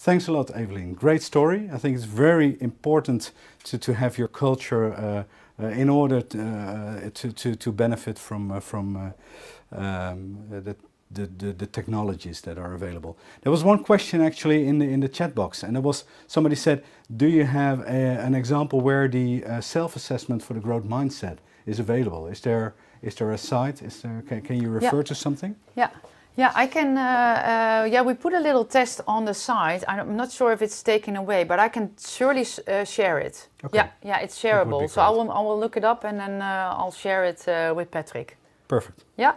Thanks a lot, Evelyn. Great story. I think it's very important to, to have your culture uh, uh, in order to, uh, to, to, to, benefit from, uh, from uh, um, the, the, the, technologies that are available. There was one question actually in the, in the chat box, and it was somebody said, Do you have a, an example where the uh, self assessment for the growth mindset is available? Is there, is there a site? Is there, can, can you refer yeah. to something? Yeah. Yeah, I can. Uh, uh, yeah, we put a little test on the site. I'm not sure if it's taken away, but I can surely uh, share it. Okay. Yeah, yeah, it's shareable. So I will, I will look it up and then uh, I'll share it uh, with Patrick. Perfect. Yeah.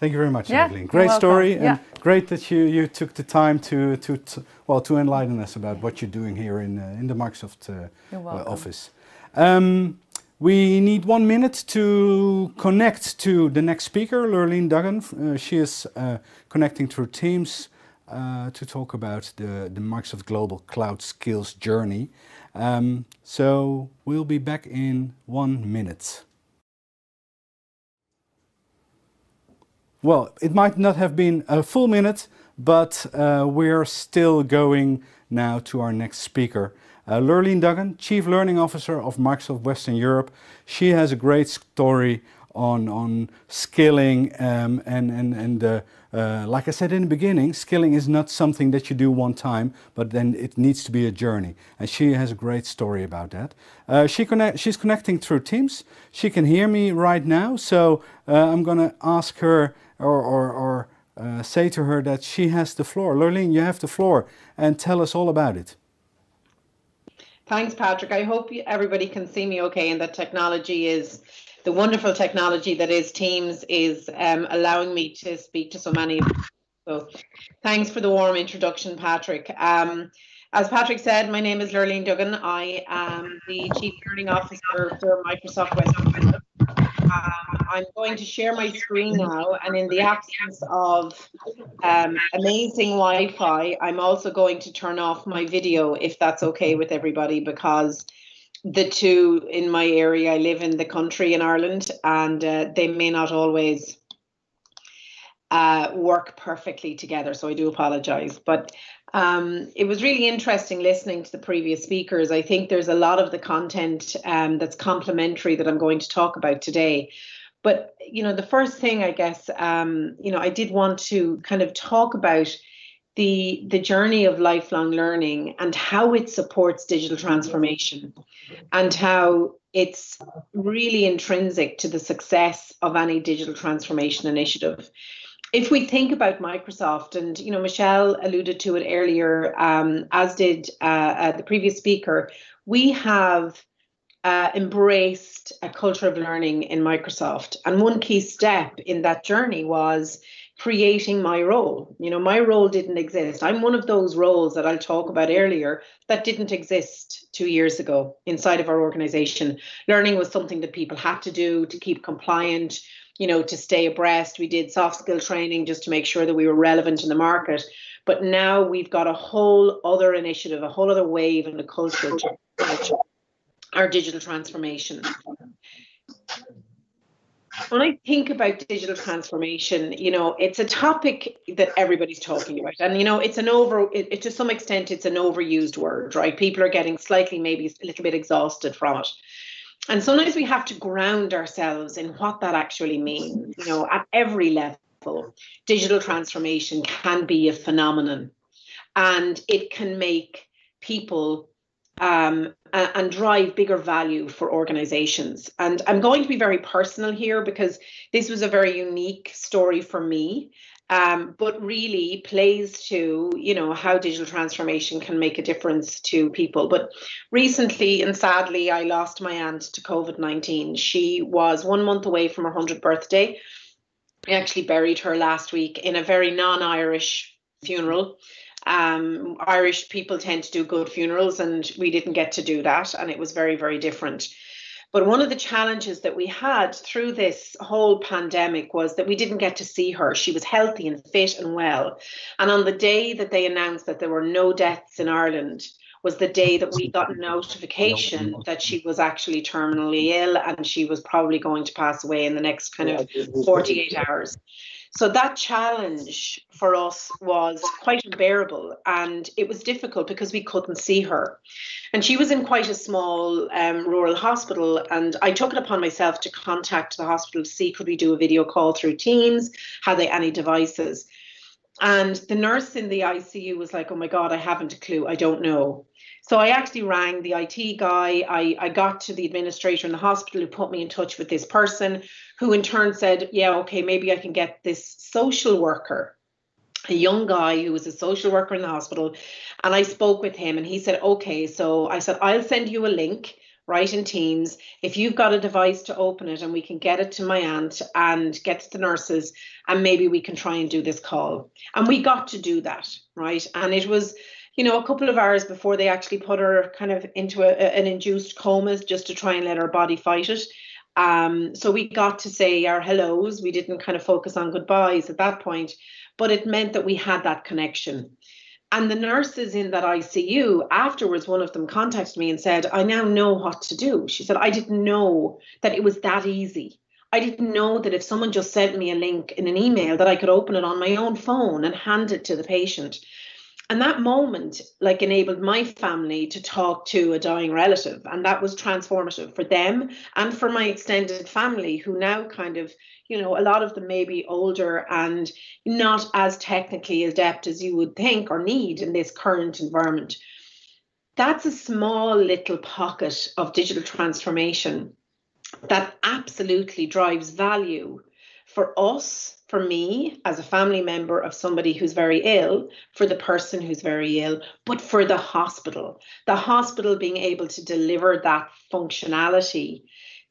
Thank you very much, yeah, Evelyn. Great story, and yeah. great that you, you took the time to, to, to, well to enlighten us about what you're doing here in uh, in the Microsoft office. Um, we need one minute to connect to the next speaker, Lurleen Duggan. Uh, she is uh, connecting through Teams uh, to talk about the, the Microsoft Global Cloud Skills Journey. Um, so we'll be back in one minute. Well, it might not have been a full minute, but uh, we're still going now to our next speaker. Uh, Lurleen Duggan, Chief Learning Officer of Microsoft Western Europe. She has a great story on, on skilling um, and, and, and uh, uh, like I said in the beginning, skilling is not something that you do one time, but then it needs to be a journey. And she has a great story about that. Uh, she connect, she's connecting through Teams. She can hear me right now, so uh, I'm going to ask her or, or, or uh, say to her that she has the floor. Lurleen, you have the floor, and tell us all about it. Thanks, Patrick. I hope everybody can see me okay and that technology is the wonderful technology that is Teams is um, allowing me to speak to so many. So thanks for the warm introduction, Patrick. Um, as Patrick said, my name is Lurleen Duggan. I am the Chief Learning Officer for Microsoft West I'm going to share my screen now, and in the absence of um, amazing Wi-Fi, I'm also going to turn off my video if that's okay with everybody, because the two in my area, I live in the country in Ireland, and uh, they may not always uh, work perfectly together. So I do apologize, but um, it was really interesting listening to the previous speakers. I think there's a lot of the content um, that's complementary that I'm going to talk about today. But you know, the first thing I guess, um, you know, I did want to kind of talk about the the journey of lifelong learning and how it supports digital transformation, and how it's really intrinsic to the success of any digital transformation initiative. If we think about Microsoft, and you know, Michelle alluded to it earlier, um, as did uh, uh, the previous speaker, we have uh, embraced a culture of learning in Microsoft, and one key step in that journey was creating my role. You know, my role didn't exist. I'm one of those roles that I'll talk about earlier that didn't exist two years ago inside of our organization. Learning was something that people had to do to keep compliant you know, to stay abreast. We did soft skill training just to make sure that we were relevant in the market. But now we've got a whole other initiative, a whole other wave in the culture to our digital transformation. When I think about digital transformation, you know, it's a topic that everybody's talking about. And, you know, it's an over, it, it, to some extent, it's an overused word, right? People are getting slightly, maybe a little bit exhausted from it and sometimes we have to ground ourselves in what that actually means you know at every level digital transformation can be a phenomenon and it can make people um, and drive bigger value for organizations. And I'm going to be very personal here because this was a very unique story for me um, but really plays to you know how digital transformation can make a difference to people. But recently and sadly, I lost my aunt to COVID nineteen. She was one month away from her hundredth birthday. I actually buried her last week in a very non-Irish funeral. Um, Irish people tend to do good funerals, and we didn't get to do that, and it was very very different. But one of the challenges that we had through this whole pandemic was that we didn't get to see her. She was healthy and fit and well. And on the day that they announced that there were no deaths in Ireland, was the day that we got notification that she was actually terminally ill and she was probably going to pass away in the next kind of 48 hours. So that challenge for us was quite unbearable and it was difficult because we couldn't see her. And she was in quite a small um, rural hospital and I took it upon myself to contact the hospital to see could we do a video call through Teams, had they any devices. And the nurse in the ICU was like, oh my God, I haven't a clue. I don't know. So I actually rang the IT guy. I, I got to the administrator in the hospital who put me in touch with this person, who in turn said, Yeah, okay, maybe I can get this social worker, a young guy who was a social worker in the hospital. And I spoke with him and he said, Okay, so I said, I'll send you a link right in Teams. If you've got a device to open it and we can get it to my aunt and get to the nurses, and maybe we can try and do this call. And we got to do that, right? And it was you know, a couple of hours before they actually put her kind of into a, an induced coma just to try and let her body fight it. Um, so we got to say our hellos. We didn't kind of focus on goodbyes at that point, but it meant that we had that connection. And the nurses in that ICU, afterwards, one of them contacted me and said, I now know what to do. She said, I didn't know that it was that easy. I didn't know that if someone just sent me a link in an email that I could open it on my own phone and hand it to the patient and that moment like enabled my family to talk to a dying relative and that was transformative for them and for my extended family who now kind of you know a lot of them may be older and not as technically adept as you would think or need in this current environment. That's a small little pocket of digital transformation that absolutely drives value for us for me as a family member of somebody who's very ill, for the person who's very ill, but for the hospital. The hospital being able to deliver that functionality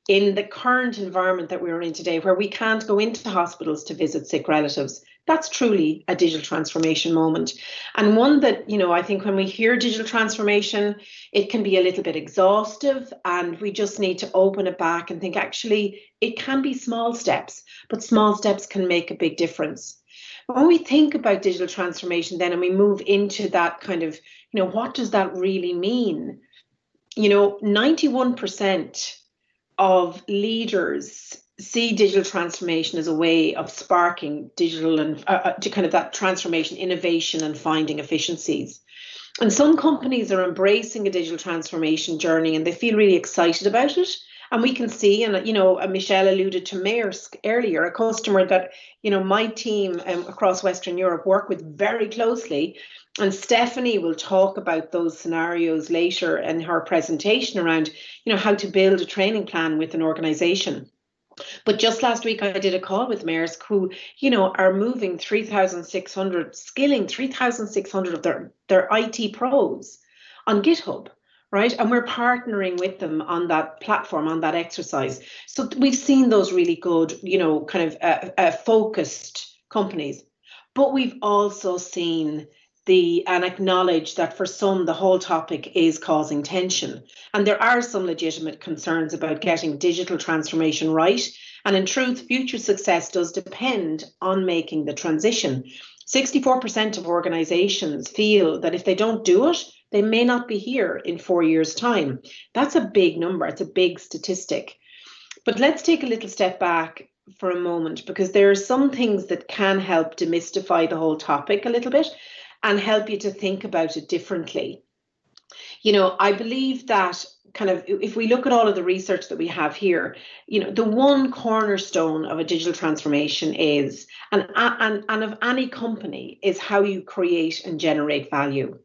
in the current environment that we're in today, where we can't go into hospitals to visit sick relatives. That's truly a digital transformation moment. And one that, you know, I think when we hear digital transformation, it can be a little bit exhaustive, and we just need to open it back and think actually, it can be small steps, but small steps can make a big difference. When we think about digital transformation, then, and we move into that kind of, you know, what does that really mean? You know, 91% of leaders see digital transformation as a way of sparking digital and uh, uh, to kind of that transformation, innovation, and finding efficiencies. And some companies are embracing a digital transformation journey and they feel really excited about it. And we can see, and you know, uh, Michelle alluded to Maersk earlier, a customer that you know my team um, across Western Europe work with very closely. And Stephanie will talk about those scenarios later in her presentation around, you know, how to build a training plan with an organization. But just last week, I did a call with Maersk who, you know, are moving 3,600, skilling 3,600 of their, their IT pros on GitHub, right? And we're partnering with them on that platform, on that exercise. So we've seen those really good, you know, kind of uh, uh, focused companies. But we've also seen the and acknowledge that for some the whole topic is causing tension. And there are some legitimate concerns about getting digital transformation right. And in truth future success does depend on making the transition. 64% of organizations feel that if they don't do it they may not be here in 4 years time. That's a big number. It's a big statistic. But let's take a little step back for a moment because there are some things that can help demystify the whole topic a little bit and help you to think about it differently. You know, I believe that kind of if we look at all of the research that we have here, you know, the one cornerstone of a digital transformation is and and and of any company is how you create and generate value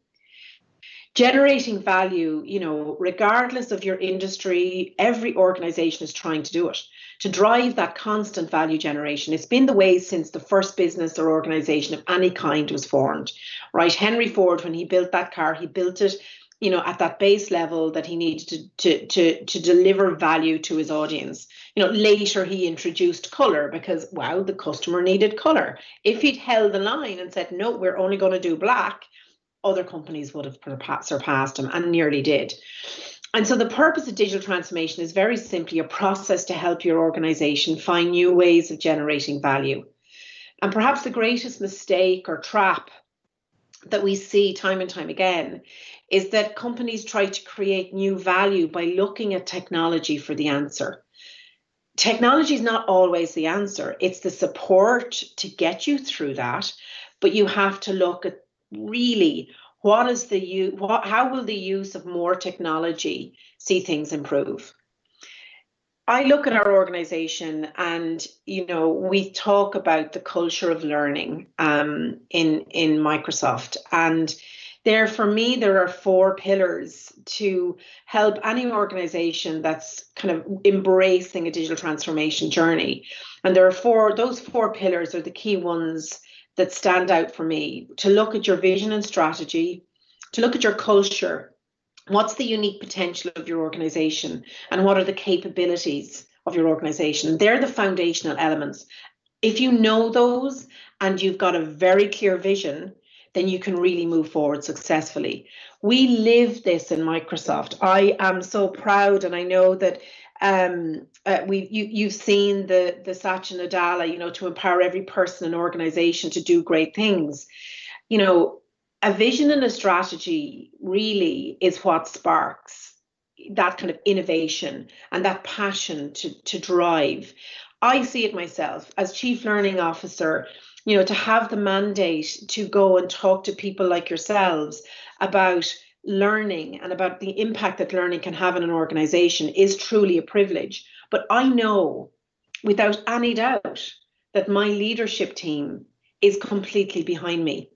generating value, you know, regardless of your industry, every organization is trying to do it to drive that constant value generation. It's been the way since the first business or organization of any kind was formed, right? Henry Ford, when he built that car, he built it you know at that base level that he needed to, to to to deliver value to his audience you know later he introduced color because wow the customer needed color if he'd held the line and said no we're only going to do black other companies would have surpassed him and nearly did. And so the purpose of digital transformation is very simply a process to help your organization find new ways of generating value. And perhaps the greatest mistake or trap that we see time and time again is that companies try to create new value by looking at technology for the answer. technology is not always the answer. It's the support to get you through that, but you have to look at really what is the use, what, how will the use of more technology see things improve? I look at our organization and you know we talk about the culture of learning um, in in Microsoft and there for me there are four pillars to help any organization that's kind of embracing a digital transformation journey and there are four those four pillars are the key ones that stand out for me to look at your vision and strategy to look at your culture what's the unique potential of your organization and what are the capabilities of your organization they're the foundational elements if you know those and you've got a very clear vision then you can really move forward successfully. We live this in Microsoft. I am so proud, and I know that um, uh, we you you've seen the the Satya Nadella, you know, to empower every person and organization to do great things. You know, a vision and a strategy really is what sparks that kind of innovation and that passion to to drive. I see it myself as chief learning officer you know, to have the mandate to go and talk to people like yourselves about learning and about the impact that learning can have in an organization is truly a privilege. But I know without any doubt that my leadership team is completely behind me.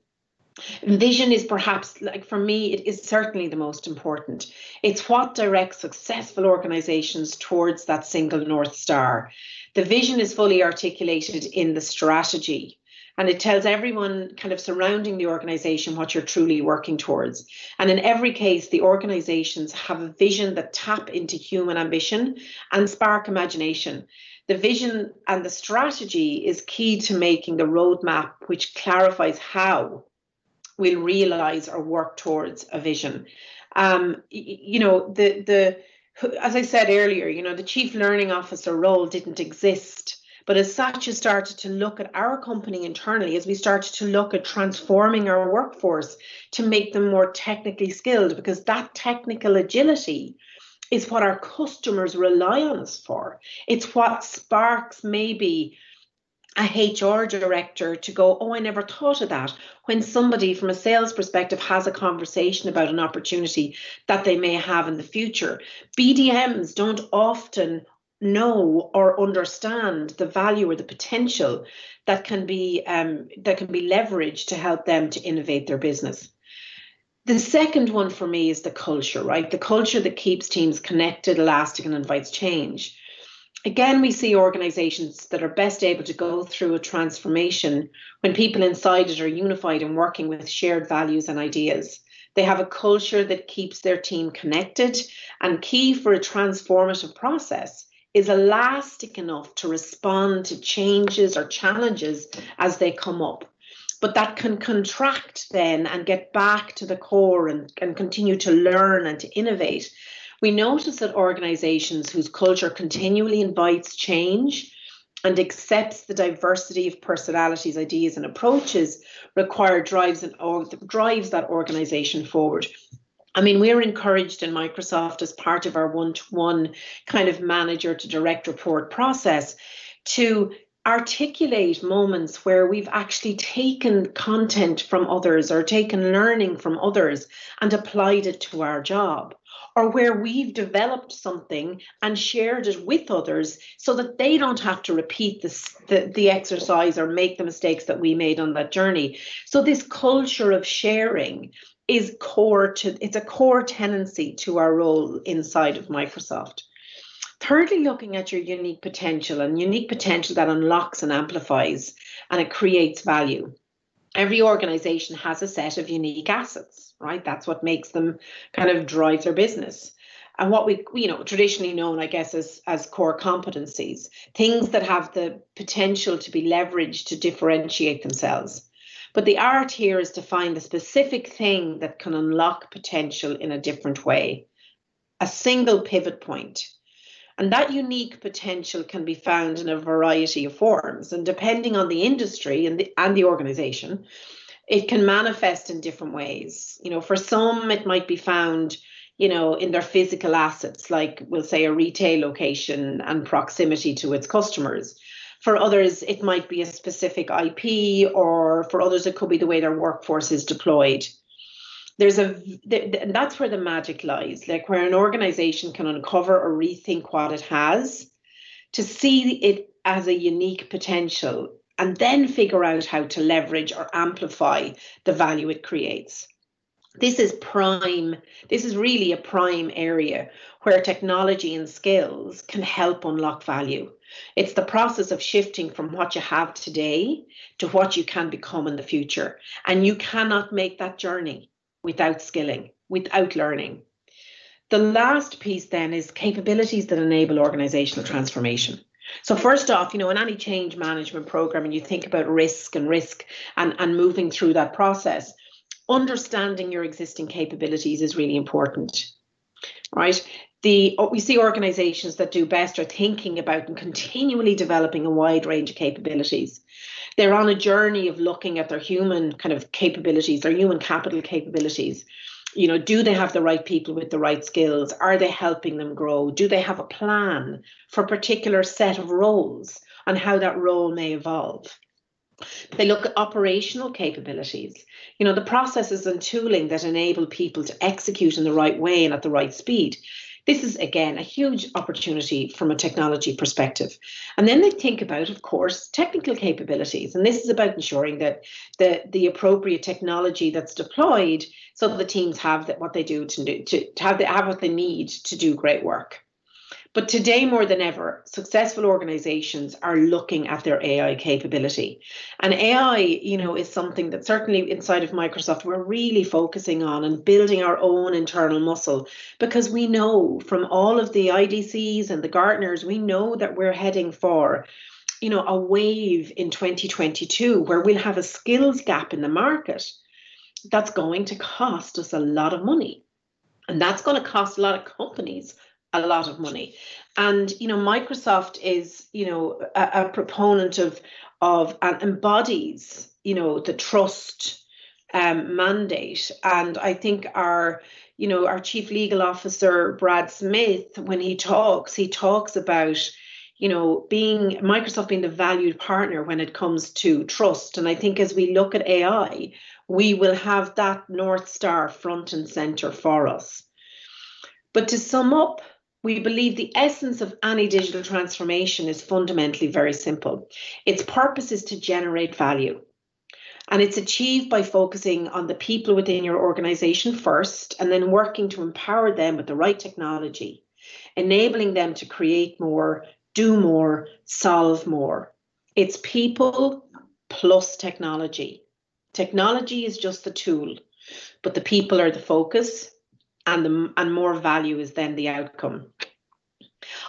Vision is perhaps, like for me, it is certainly the most important. It's what directs successful organizations towards that single North Star. The vision is fully articulated in the strategy and it tells everyone kind of surrounding the organization what you're truly working towards. And in every case, the organizations have a vision that tap into human ambition and spark imagination. The vision and the strategy is key to making the roadmap, which clarifies how we'll realize or work towards a vision. Um, you know, the the as I said earlier, you know, the chief learning officer role didn't exist but as Satya started to look at our company internally, as we started to look at transforming our workforce to make them more technically skilled, because that technical agility is what our customers rely on us for. It's what sparks maybe a HR director to go, Oh, I never thought of that. When somebody from a sales perspective has a conversation about an opportunity that they may have in the future. BDMs don't often know or understand the value or the potential that can be um, that can be leveraged to help them to innovate their business. The second one for me is the culture, right? The culture that keeps teams connected, elastic, and invites change. Again, we see organizations that are best able to go through a transformation when people inside it are unified and working with shared values and ideas. They have a culture that keeps their team connected, and key for a transformative process is elastic enough to respond to changes or challenges as they come up but that can contract then and get back to the core and, and continue to learn and to innovate. We notice that organizations whose culture continually invites change and accepts the diversity of personalities, ideas, and approaches require drives and drives that organization forward. I mean, we're encouraged in Microsoft as part of our one to one kind of manager to direct report process to articulate moments where we've actually taken content from others or taken learning from others and applied it to our job or where we've developed something and shared it with others so that they don't have to repeat this, the, the exercise or make the mistakes that we made on that journey. So, this culture of sharing is core to it's a core tenancy to our role inside of Microsoft. Thirdly, looking at your unique potential and unique potential that unlocks and amplifies and it creates value. Every organization has a set of unique assets, right? That's what makes them kind of drive their business. And what we, you know, traditionally known, I guess, as, as core competencies, things that have the potential to be leveraged to differentiate themselves. But the art here is to find the specific thing that can unlock potential in a different way, a single pivot point. And that unique potential can be found in a variety of forms. And depending on the industry and the, and the organization, it can manifest in different ways. You know, for some, it might be found you know, in their physical assets, like we'll say a retail location and proximity to its customers. For others, it might be a specific IP, or for others, it could be the way their workforce is deployed. There's a, and that's where the magic lies, like where an organization can uncover or rethink what it has to see it as a unique potential and then figure out how to leverage or amplify the value it creates this is prime this is really a prime area where technology and skills can help unlock value it's the process of shifting from what you have today to what you can become in the future. And you cannot make that journey without skilling without learning. The last piece then is capabilities that enable organizational transformation. So first off, you know, in any change management program, and you think about risk and risk and, and moving through that process, understanding your existing capabilities is really important, right? The oh, we see organizations that do best are thinking about and continually developing a wide range of capabilities. They're on a journey of looking at their human kind of capabilities, their human capital capabilities. You know, do they have the right people with the right skills? Are they helping them grow? Do they have a plan for a particular set of roles and how that role may evolve? They look at operational capabilities, you know, the processes and tooling that enable people to execute in the right way and at the right speed. This is, again, a huge opportunity from a technology perspective. And then they think about, of course, technical capabilities. And this is about ensuring that the, the appropriate technology that's deployed so the teams have that what they do to, do, to, to have, the, have what they need to do great work. But today, more than ever, successful organizations are looking at their AI capability. And AI, you know, is something that certainly inside of Microsoft, we're really focusing on and building our own internal muscle because we know from all of the IDCs and the Gartners, we know that we're heading for you know a wave in 2022 where we'll have a skills gap in the market that's going to cost us a lot of money and that's going to cost a lot of companies a lot of money. And you know, Microsoft is you know a, a proponent of of and embodies you know the trust um, mandate. And I think our you know our chief legal officer Brad Smith, when he talks, he talks about you know being Microsoft being the valued partner when it comes to trust. And I think as we look at AI, we will have that north star front and center for us. But to sum up we believe the essence of any digital transformation is fundamentally very simple. Its purpose is to generate value. And it's achieved by focusing on the people within your organization first and then working to empower them with the right technology, enabling them to create more, do more, solve more. It's people plus technology. Technology is just the tool, but the people are the focus and the, and more value is then the outcome.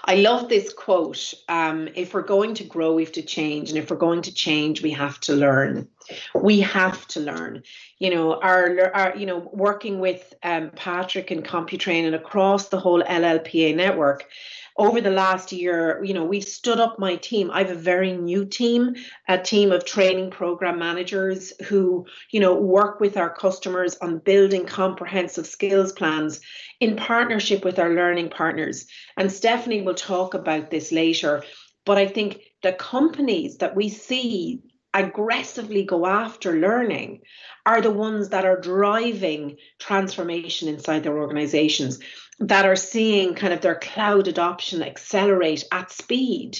I love this quote. Um, if we're going to grow, we have to change, and if we're going to change, we have to learn. We have to learn. You know, our, our you know, working with um, Patrick and Computrain and across the whole LLPA network, over the last year, you know, we've stood up my team. I have a very new team, a team of training program managers who, you know, work with our customers on building comprehensive skills plans in partnership with our learning partners. And Stephanie will talk about this later. But I think the companies that we see aggressively go after learning are the ones that are driving transformation inside their organizations that are seeing kind of their cloud adoption accelerate at speed.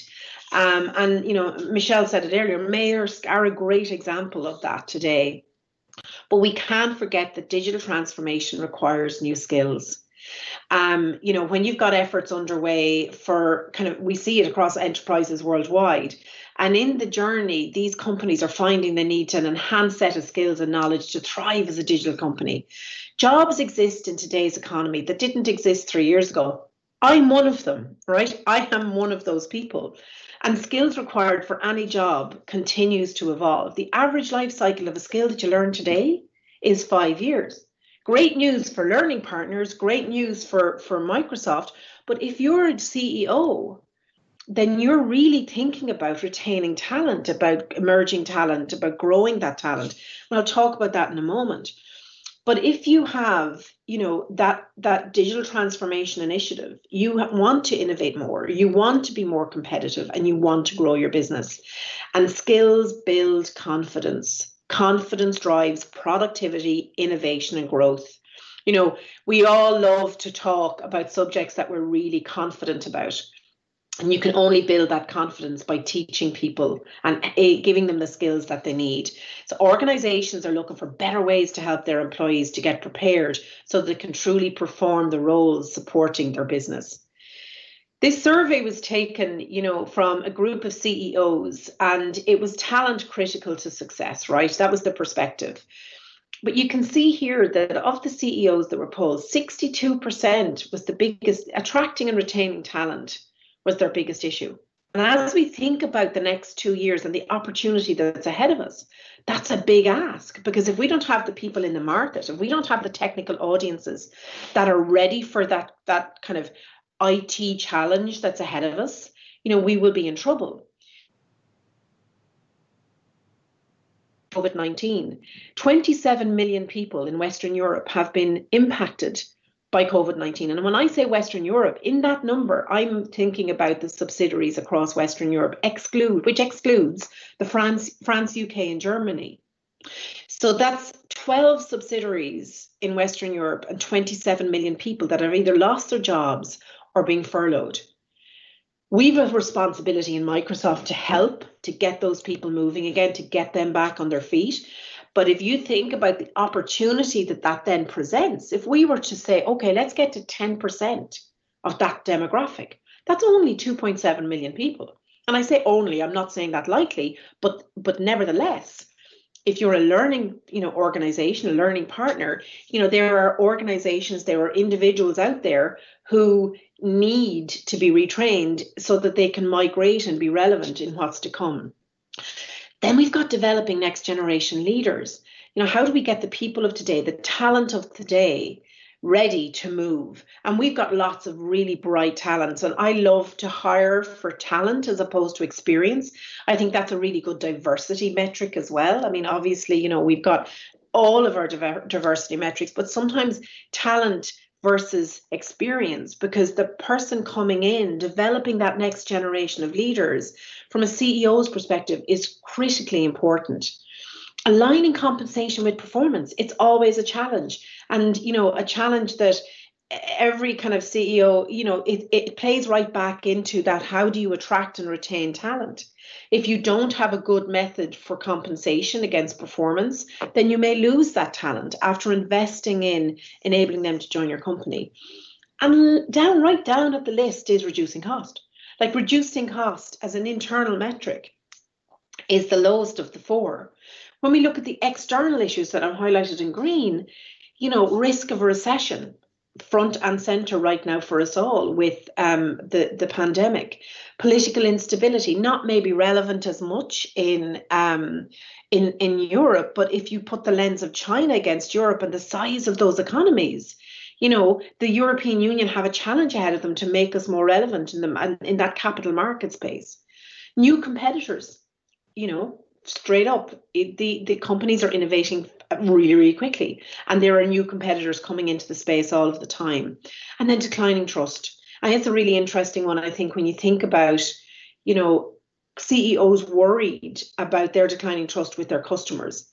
Um, and, you know, Michelle said it earlier, Maersk are a great example of that today. But we can't forget that digital transformation requires new skills. Um, you know, when you've got efforts underway for kind of, we see it across enterprises worldwide. And in the journey, these companies are finding the need to an enhanced set of skills and knowledge to thrive as a digital company. Jobs exist in today's economy that didn't exist three years ago. I'm one of them, right? I am one of those people. And skills required for any job continues to evolve. The average life cycle of a skill that you learn today is five years. Great news for learning partners, great news for, for Microsoft. But if you're a CEO, then you're really thinking about retaining talent, about emerging talent, about growing that talent. And I'll talk about that in a moment. But if you have, you know, that that digital transformation initiative, you want to innovate more, you want to be more competitive, and you want to grow your business. And skills build confidence. Confidence drives productivity, innovation, and growth. You know, we all love to talk about subjects that we're really confident about and you can only build that confidence by teaching people and uh, giving them the skills that they need. So organizations are looking for better ways to help their employees to get prepared so they can truly perform the roles supporting their business. This survey was taken you know from a group of ceos and it was talent critical to success right? That was the perspective. But you can see here that of the CEOs that were polled, 62% was the biggest attracting and retaining talent was their biggest issue. And as we think about the next two years and the opportunity that's ahead of us, that's a big ask because if we don't have the people in the market, if we don't have the technical audiences that are ready for that that kind of IT challenge that's ahead of us, you know, we will be in trouble. COVID 19, 27 million people in Western Europe have been impacted by COVID 19. And when I say Western Europe, in that number, I'm thinking about the subsidiaries across Western Europe, exclude, which excludes the France, France, UK, and Germany. So that's 12 subsidiaries in Western Europe and 27 million people that have either lost their jobs or being furloughed. We've a responsibility in Microsoft to help to get those people moving again, to get them back on their feet. But if you think about the opportunity that that then presents, if we were to say, okay, let's get to 10% of that demographic, that's only 2.7 million people. And I say only, I'm not saying that lightly, but but nevertheless, if you're a learning, you know, organization, a learning partner, you know, there are organizations, there are individuals out there who need to be retrained so that they can migrate and be relevant in what's to come. Then we've got developing next generation leaders. You know, how do we get the people of today, the talent of today, ready to move? And we've got lots of really bright talents. And I love to hire for talent as opposed to experience. I think that's a really good diversity metric as well. I mean, obviously, you know, we've got all of our diversity metrics, but sometimes talent versus experience because the person coming in, developing that next generation of leaders from a CEO's perspective is critically important. Aligning compensation with performance, it's always a challenge. And, you know, a challenge that every kind of CEO, you know, it, it plays right back into that how do you attract and retain talent? If you don't have a good method for compensation against performance, then you may lose that talent after investing in enabling them to join your company. And down right down at the list is reducing cost. Like reducing cost as an internal metric is the lowest of the four. When we look at the external issues that are highlighted in green, you know, risk of a recession, front and center right now for us all with um, the the pandemic. Political instability, not maybe relevant as much in um, in in Europe, but if you put the lens of China against Europe and the size of those economies, you know the European Union have a challenge ahead of them to make us more relevant in them and in that capital market space. New competitors, you know, straight up, it, the the companies are innovating really, really quickly. And there are new competitors coming into the space all of the time. And then declining trust. And it's a really interesting one, I think, when you think about, you know, CEOs worried about their declining trust with their customers.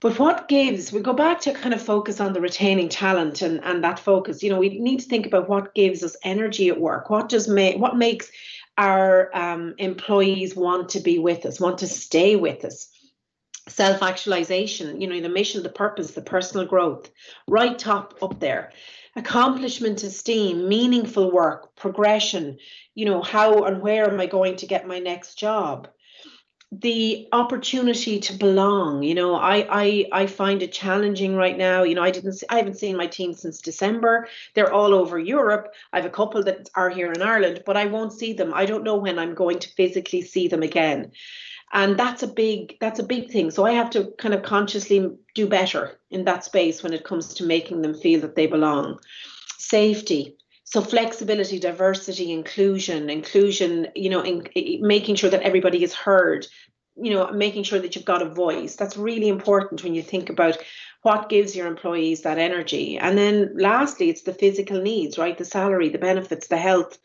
But what gives, we go back to kind of focus on the retaining talent and, and that focus. You know, we need to think about what gives us energy at work. What does make what makes our um, employees want to be with us, want to stay with us self actualization, you know, the mission, the purpose, the personal growth, right top up there. Accomplishment, esteem, meaningful work, progression, you know, how and where am I going to get my next job? The opportunity to belong, you know, I I I find it challenging right now. You know, I didn't I haven't seen my team since December. They're all over Europe. I have a couple that are here in Ireland, but I won't see them. I don't know when I'm going to physically see them again and that's a big that's a big thing so i have to kind of consciously do better in that space when it comes to making them feel that they belong safety so flexibility diversity inclusion inclusion you know in, in making sure that everybody is heard you know, making sure that you've got a voice. That's really important when you think about what gives your employees that energy. And then lastly, it's the physical needs, right? The salary, the benefits, the health,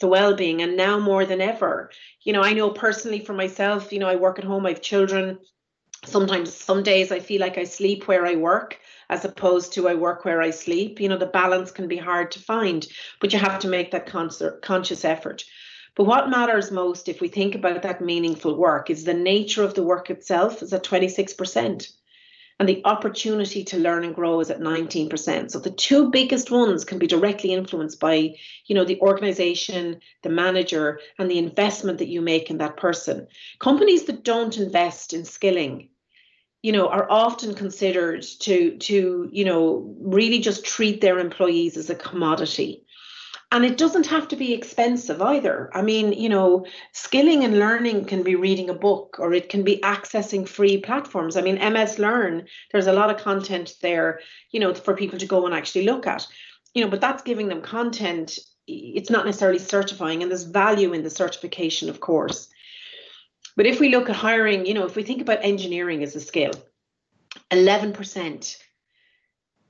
the well-being and now more than ever. You know i know personally for myself you know i work at home i have children. Sometimes some days i feel like i sleep where i work as opposed to i work where i sleep. You know the balance can be hard to find but you have to make that concert, conscious effort. But what matters most if we think about that meaningful work is the nature of the work itself is at 26% and the opportunity to learn and grow is at 19%. So the two biggest ones can be directly influenced by, you know, the organization, the manager, and the investment that you make in that person. Companies that don't invest in skilling, you know, are often considered to to, you know, really just treat their employees as a commodity and it doesn't have to be expensive either. I mean, you know, skilling and learning can be reading a book or it can be accessing free platforms. I mean, MS Learn, there's a lot of content there, you know, for people to go and actually look at. You know, but that's giving them content. It's not necessarily certifying, and there's value in the certification, of course. But if we look at hiring, you know, if we think about engineering as a skill, 11%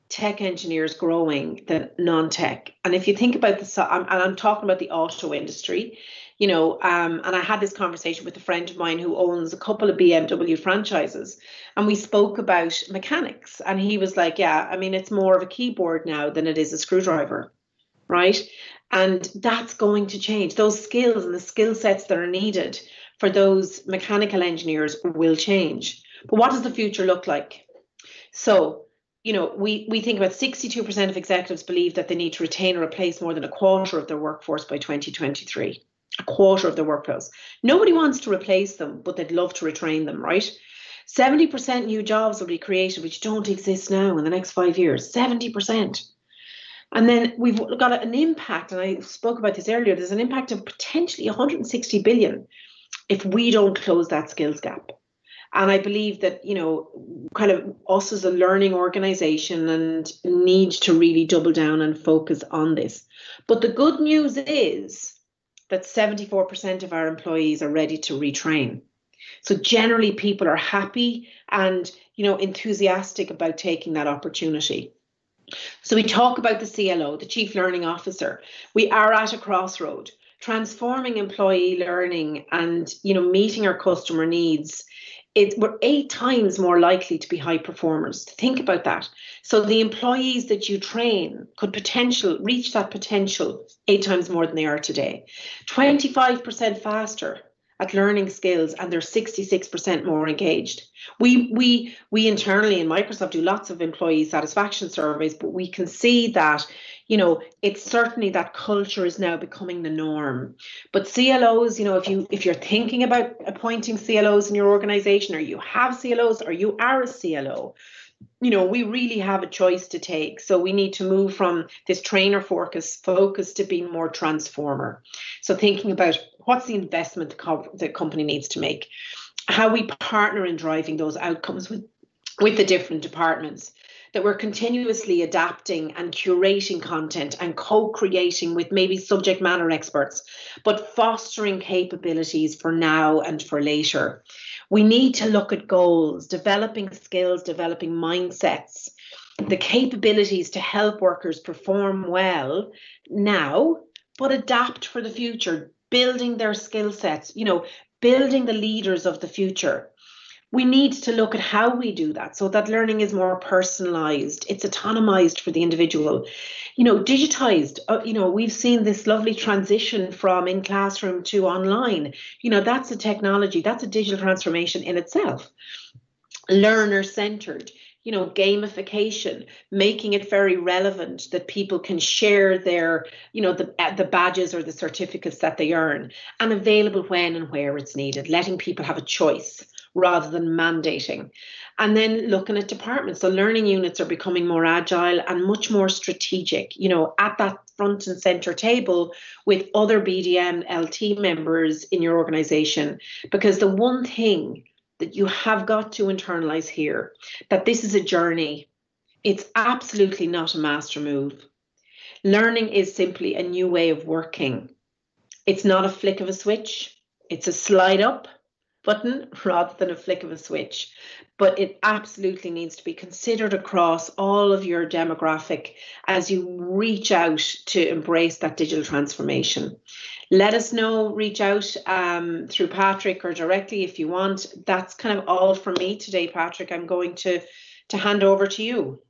tech engineers growing than non-tech. And if you think about the, and I'm talking about the auto industry, you know, um, and I had this conversation with a friend of mine who owns a couple of BMW franchises, and we spoke about mechanics, and he was like, "Yeah, I mean, it's more of a keyboard now than it is a screwdriver, right?" And that's going to change. Those skills and the skill sets that are needed for those mechanical engineers will change. But what does the future look like? So you know, we, we think about 62% of executives believe that they need to retain or replace more than a quarter of their workforce by 2023. A quarter of their workforce. Nobody wants to replace them, but they'd love to retrain them, right? 70% new jobs will be created which don't exist now in the next five years. 70%. And then we've got an impact, and I spoke about this earlier. There's an impact of potentially 160 billion if we don't close that skills gap. And I believe that, you know, kind of us as a learning organization and need to really double down and focus on this. But the good news is that 74% of our employees are ready to retrain. So generally people are happy and, you know, enthusiastic about taking that opportunity. So we talk about the CLO, the Chief Learning Officer. We are at a crossroad transforming employee learning and you know meeting our customer needs it, we're eight times more likely to be high performers. Think about that. So the employees that you train could potential reach that potential eight times more than they are today. 25% faster at learning skills and they're 66% more engaged. We we we internally in Microsoft do lots of employee satisfaction surveys, but we can see that you know it's certainly that culture is now becoming the norm. But clos you know if you if you're thinking about appointing clos in your organization or you have clos or you are a clo you know we really have a choice to take. So we need to move from this trainer focus focus to being more transformer. So thinking about what's the investment the, co- the company needs to make. How we partner in driving those outcomes with with the different departments that we're continuously adapting and curating content and co-creating with maybe subject matter experts, but fostering capabilities for now and for later. We need to look at goals, developing skills, developing mindsets, the capabilities to help workers perform well now, but adapt for the future, building their skill sets, you know, building the leaders of the future we need to look at how we do that so that learning is more personalized. It's autonomized for the individual. You know digitized uh, you know we've seen this lovely transition from in classroom to online. You know that's a technology that's a digital transformation in itself. Learner centered you know gamification making it very relevant that people can share their you know the uh, the badges or the certificates that they earn and available when and where it's needed letting people have a choice rather than mandating. And then looking at departments. the learning units are becoming more agile and much more strategic, you know, at that front and center table with other BDM LT members in your organization. Because the one thing that you have got to internalize here that this is a journey. It's absolutely not a master move. Learning is simply a new way of working. It's not a flick of a switch. It's a slide up button rather than a flick of a switch. But it absolutely needs to be considered across all of your demographic as you reach out to embrace that digital transformation. Let us know, reach out um, through Patrick or directly if you want. That's kind of all from me today, Patrick. I'm going to, to hand over to you.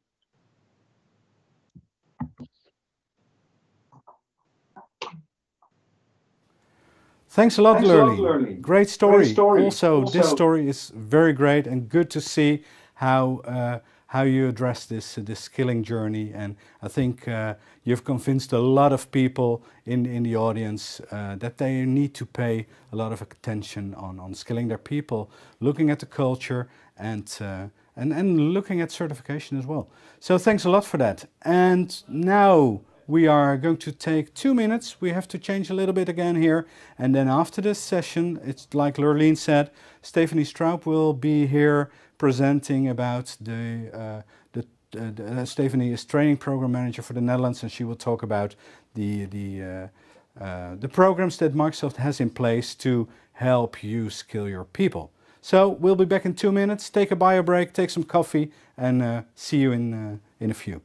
Thanks a lot, Lurleen. Great story. Great story. Also, also, this story is very great and good to see how uh, how you address this uh, this skilling journey. And I think uh, you've convinced a lot of people in in the audience uh, that they need to pay a lot of attention on on skilling their people, looking at the culture and. Uh, and, and looking at certification as well. So thanks a lot for that. And now we are going to take two minutes. We have to change a little bit again here. And then after this session, it's like Lurleen said, Stephanie Straub will be here presenting about the, uh, the, uh, the uh, Stephanie is training program manager for the Netherlands and she will talk about the, the, uh, uh, the programs that Microsoft has in place to help you skill your people. So we'll be back in two minutes. Take a bio break, take some coffee, and uh, see you in, in a few.